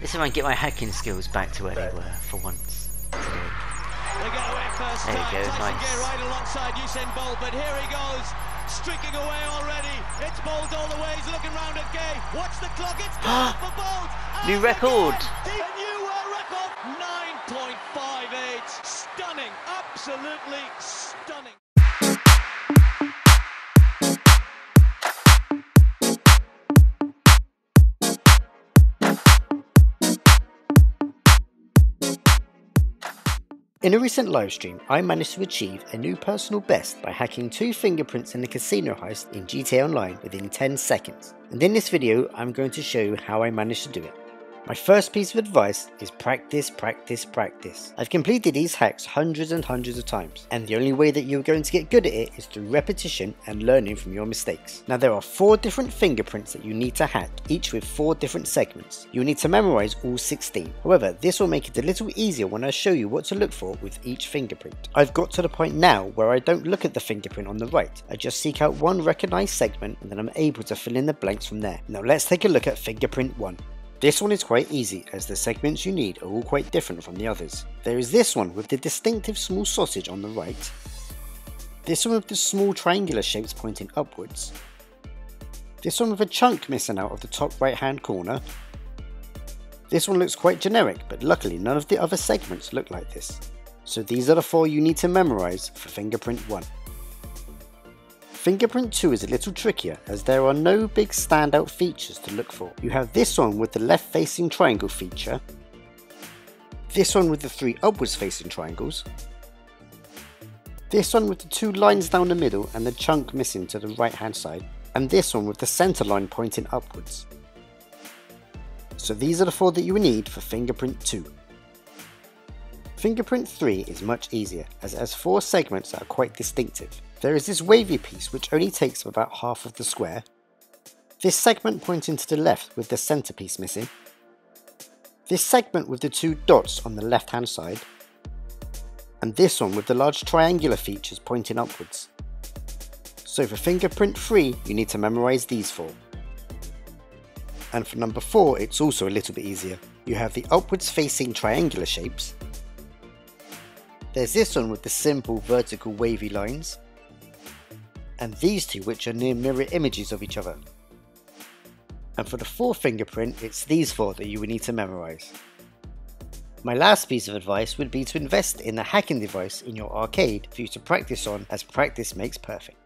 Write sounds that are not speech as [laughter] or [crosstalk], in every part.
This time I get my hacking skills back to where they were for once. They get away first There you time. go, Tyson nice. Gay right alongside Usain Bolt, but here he goes, streaking away already. It's Bolt all the way. He's looking round at Gay. Watch the clock. It's [gasps] gone for Bolt. New record. again, A new world record. 9.58. Stunning. Absolutely stunning. In a recent livestream, I managed to achieve a new personal best by hacking two fingerprints in a casino heist in GTA Online within 10 seconds. And in this video, I'm going to show you how I managed to do it. My first piece of advice is practice, practice, practice. I've completed these hacks hundreds and hundreds of times, and the only way that you're going to get good at it is through repetition and learning from your mistakes. Now there are four different fingerprints that you need to hack, each with four different segments. You'll need to memorize all 16. However, this will make it a little easier when I show you what to look for with each fingerprint. I've got to the point now where I don't look at the fingerprint on the right, I just seek out one recognized segment and then I'm able to fill in the blanks from there. Now let's take a look at fingerprint 1. This one is quite easy as the segments you need are all quite different from the others. There is this one with the distinctive small sausage on the right, this one with the small triangular shapes pointing upwards, this one with a chunk missing out of the top right hand corner, this one looks quite generic but luckily none of the other segments look like this. So these are the four you need to memorise for fingerprint 1. Fingerprint 2 is a little trickier as there are no big standout features to look for. You have this one with the left facing triangle feature, this one with the three upwards facing triangles, this one with the two lines down the middle and the chunk missing to the right hand side, and this one with the centre line pointing upwards. So these are the four that you need for fingerprint 2. Fingerprint 3 is much easier as it has four segments that are quite distinctive. There is this wavy piece which only takes up about half of the square, this segment pointing to the left with the centerpiece missing, this segment with the two dots on the left hand side, and this one with the large triangular features pointing upwards. So for fingerprint 3 you need to memorise these four. And for number 4 it's also a little bit easier. You have the upwards facing triangular shapes, there's this one with the simple vertical wavy lines, and these two which are near mirror images of each other. And for the fourth fingerprint, it's these four that you would need to memorize. My last piece of advice would be to invest in a hacking device in your arcade for you to practice on as practice makes perfect.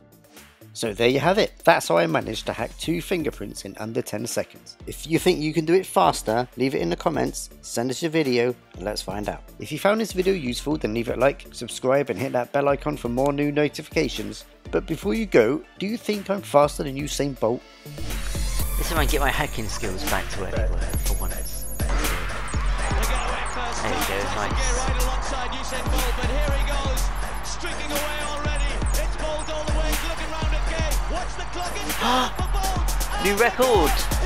So there you have it, that's how I managed to hack two fingerprints in under 10 seconds. If you think you can do it faster, leave it in the comments, send us your video, and let's find out. If you found this video useful, then leave it a like, subscribe, and hit that bell icon for more new notifications. But before you go, do you think I'm faster than Usain Bolt? This time I get my hacking skills back to where they were for once. They get away first There you time. go, nice. [gasps] New record.